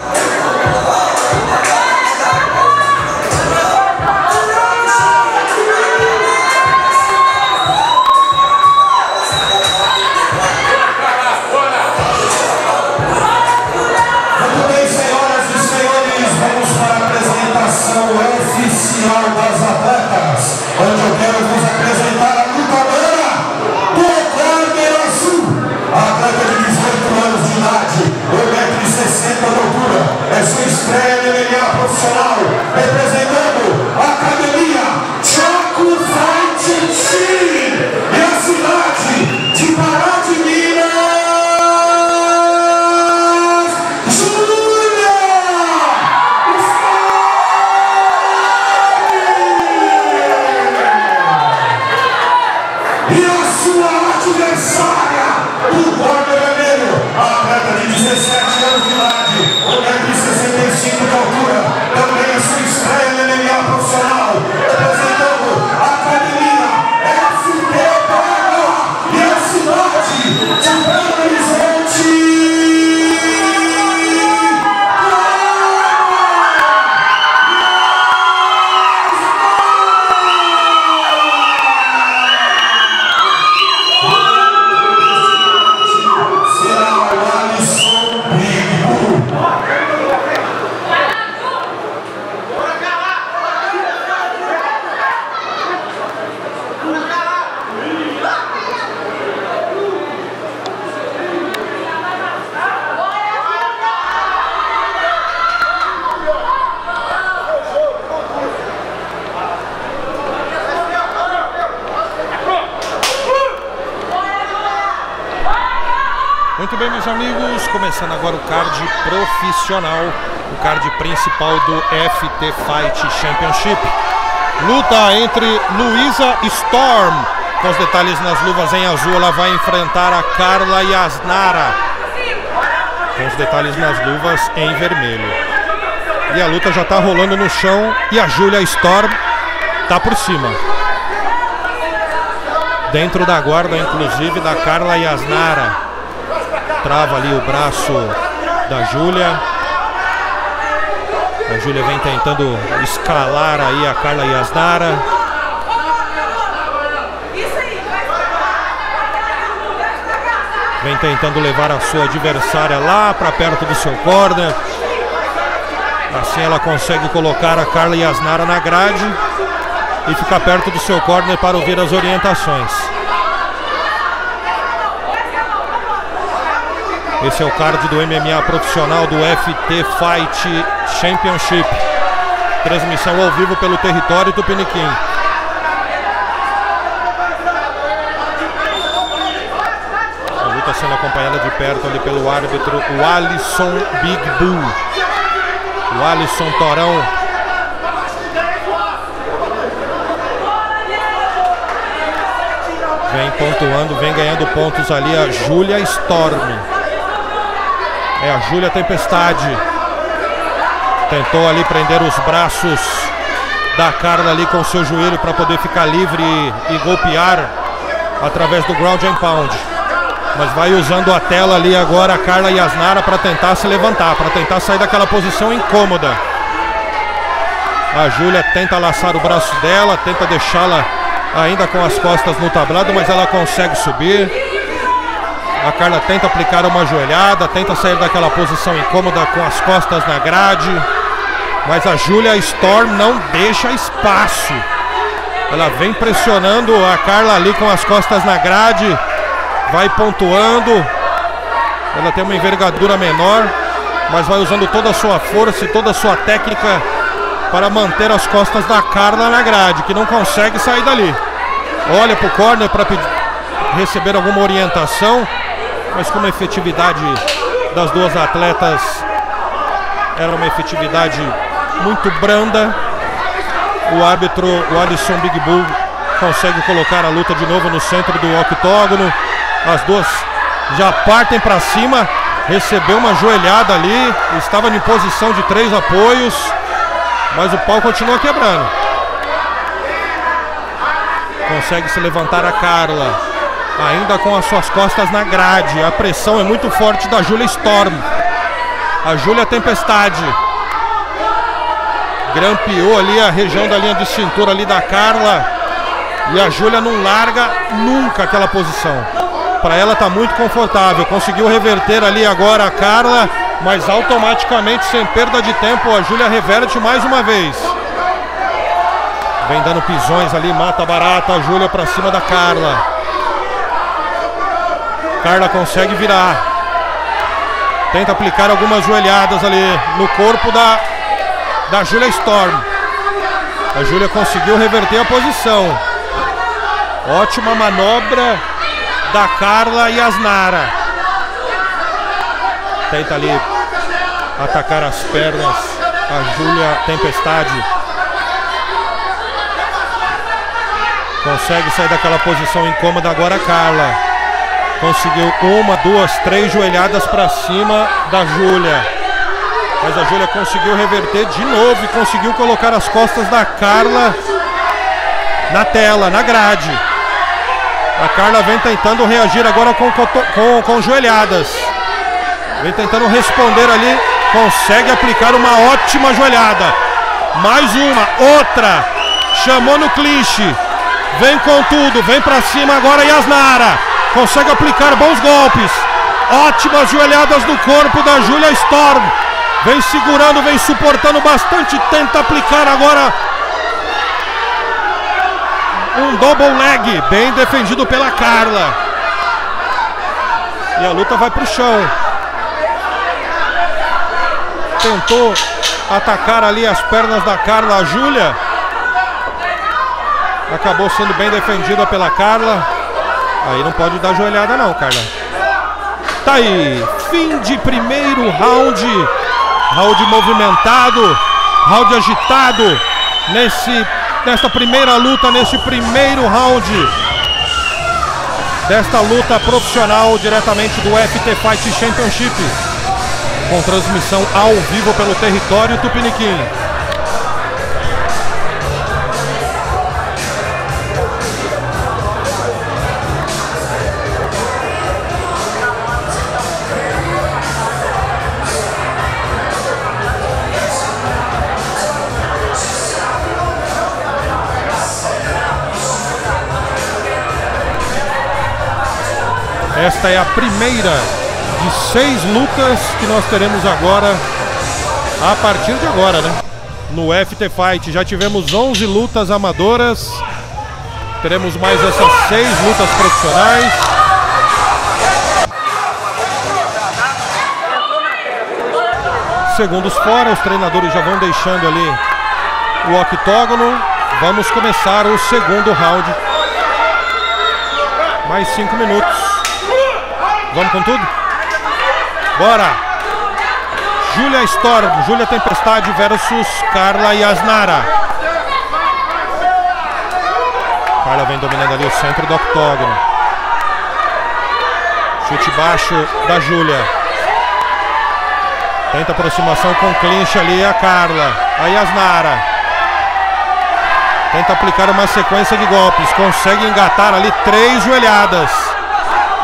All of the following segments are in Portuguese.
Muito começando agora o card profissional, o card principal do FT Fight Championship. Luta entre Luísa Storm, com os detalhes nas luvas em azul, ela vai enfrentar a Carla Yasnara, com os detalhes nas luvas em vermelho. E a luta já está rolando no chão e a Julia Storm tá por cima. Dentro da guarda, inclusive, da Carla Yasnara trava ali o braço da Júlia. A Júlia vem tentando escalar aí a Carla Yasnara. Vem tentando levar a sua adversária lá para perto do seu corner. Assim ela consegue colocar a Carla Yasnara na grade e ficar perto do seu corner para ouvir as orientações. Esse é o card do MMA profissional do FT Fight Championship. Transmissão ao vivo pelo território Tupiniquim. A luta sendo acompanhada de perto ali pelo árbitro o Alisson Big Bull. O Alisson Torão. Vem pontuando, vem ganhando pontos ali a Júlia Storm. É a Júlia Tempestade. Tentou ali prender os braços da Carla ali com o seu joelho para poder ficar livre e, e golpear através do ground and pound. Mas vai usando a tela ali agora a Carla Yasnara para tentar se levantar, para tentar sair daquela posição incômoda. A Júlia tenta laçar o braço dela, tenta deixá-la ainda com as costas no tablado, mas ela consegue subir. A Carla tenta aplicar uma joelhada, tenta sair daquela posição incômoda com as costas na grade. Mas a Júlia Storm não deixa espaço. Ela vem pressionando a Carla ali com as costas na grade. Vai pontuando. Ela tem uma envergadura menor, mas vai usando toda a sua força e toda a sua técnica para manter as costas da Carla na grade, que não consegue sair dali. Olha para o corner para receber alguma orientação, mas como a efetividade das duas atletas era uma efetividade muito branda, o árbitro, o Alisson Big Bull, consegue colocar a luta de novo no centro do octógono. As duas já partem para cima, recebeu uma joelhada ali, estava em posição de três apoios. Mas o pau continua quebrando. Consegue se levantar a Carla. Ainda com as suas costas na grade. A pressão é muito forte da Júlia Storm. A Júlia Tempestade. Grampeou ali a região da linha de cintura ali da Carla. E a Júlia não larga nunca aquela posição. Para ela tá muito confortável. Conseguiu reverter ali agora a Carla mas automaticamente, sem perda de tempo, a Júlia reverte mais uma vez. Vem dando pisões ali, mata barata, a Júlia para cima da Carla. Carla consegue virar. Tenta aplicar algumas joelhadas ali no corpo da, da Júlia Storm. A Júlia conseguiu reverter a posição. Ótima manobra da Carla Yasnara. Tenta ali atacar as pernas. A Júlia Tempestade. Consegue sair daquela posição incômoda agora a Carla. Conseguiu uma, duas, três joelhadas para cima da Júlia. Mas a Júlia conseguiu reverter de novo e conseguiu colocar as costas da Carla na tela, na grade. A Carla vem tentando reagir agora com, com, com joelhadas. Vem tentando responder ali. Consegue aplicar uma ótima joelhada. Mais uma, outra. Chamou no clinch. Vem com tudo, vem para cima agora Yasnara. Consegue aplicar bons golpes. Ótimas joelhadas no corpo da Julia Storm. Vem segurando, vem suportando bastante. Tenta aplicar agora um double leg. Bem defendido pela Carla. E a luta vai pro chão tentou atacar ali as pernas da Carla Júlia. Acabou sendo bem defendida pela Carla. Aí não pode dar joelhada não, Carla. Tá aí, fim de primeiro round. Round movimentado, round agitado nesse nesta primeira luta, nesse primeiro round desta luta profissional diretamente do FT Fight Championship com transmissão ao vivo pelo território Tupiniquim. Esta é a primeira de seis lutas que nós teremos agora, a partir de agora, né? No FT Fight já tivemos 11 lutas amadoras, teremos mais essas seis lutas profissionais. Segundos fora, os treinadores já vão deixando ali o octógono. Vamos começar o segundo round. Mais cinco minutos. Vamos com tudo? Bora! Júlia Storm, Júlia Tempestade versus Carla Yasnara. Carla vem dominando ali o centro do octógono. Chute baixo da Júlia. Tenta aproximação com clinch ali a Carla. A Yasnara. Tenta aplicar uma sequência de golpes. Consegue engatar ali três joelhadas.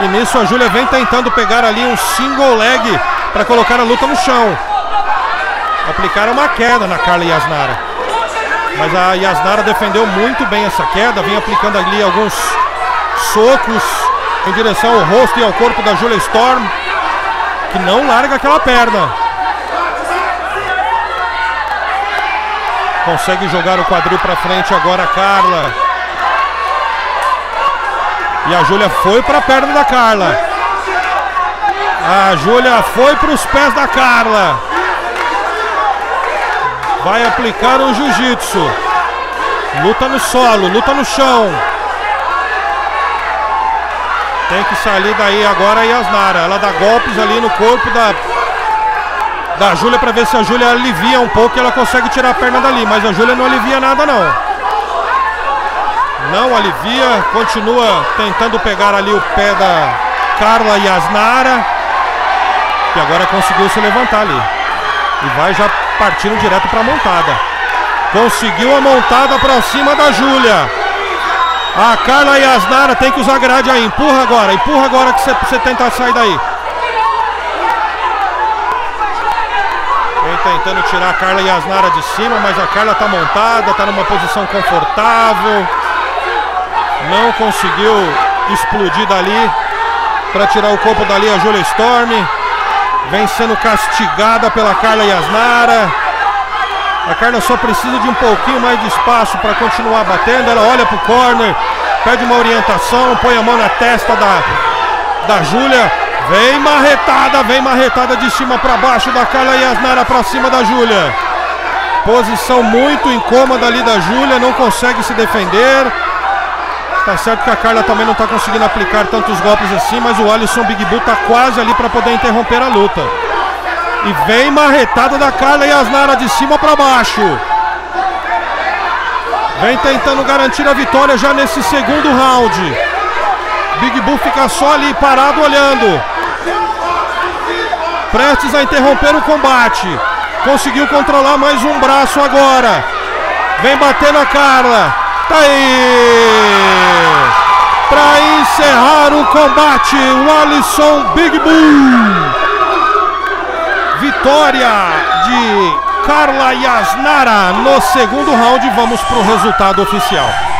E nisso a Júlia vem tentando pegar ali um single leg para colocar a luta no chão. Aplicaram uma queda na Carla Yasnara. Mas a Yasnara defendeu muito bem essa queda. Vem aplicando ali alguns socos em direção ao rosto e ao corpo da Julia Storm. Que não larga aquela perna. Consegue jogar o quadril para frente agora a Carla. E a Júlia foi para a perna da Carla. A Júlia foi para os pés da Carla. Vai aplicar o jiu-jitsu. Luta no solo, luta no chão. Tem que sair daí agora a Yasnara. Ela dá golpes ali no corpo da da Júlia para ver se a Júlia alivia um pouco e ela consegue tirar a perna dali. Mas a Júlia não alivia nada não. Não alivia, continua tentando pegar ali o pé da Carla Yasnara. Que agora conseguiu se levantar ali. E vai já partindo direto para a montada. Conseguiu a montada para cima da Júlia. A Carla Yasnara tem que usar grade aí. Empurra agora, empurra agora que você tenta sair daí. tentando tirar a Carla Yasnara de cima, mas a Carla está montada, está numa posição confortável. Não conseguiu explodir dali para tirar o corpo dali a Julia Storm. Vem sendo castigada pela Carla Yasnara. A Carla só precisa de um pouquinho mais de espaço para continuar batendo. Ela olha para o corner, pede uma orientação, põe a mão na testa da, da Júlia. Vem marretada, vem marretada de cima para baixo da Carla Yasnara para cima da Júlia. Posição muito incômoda ali da Júlia, não consegue se defender. Tá certo que a Carla também não está conseguindo aplicar tantos golpes assim, mas o Alisson Big Bull tá quase ali para poder interromper a luta. E vem marretada da Carla Yasnara de cima para baixo. Vem tentando garantir a vitória já nesse segundo round. Big Bull fica só ali parado olhando prestes a interromper o combate. Conseguiu controlar mais um braço agora. Vem bater na Carla. Tá aí. Para encerrar o combate, o Alisson Big Boom. Vitória de Carla Yasnara no segundo round. Vamos para o resultado oficial.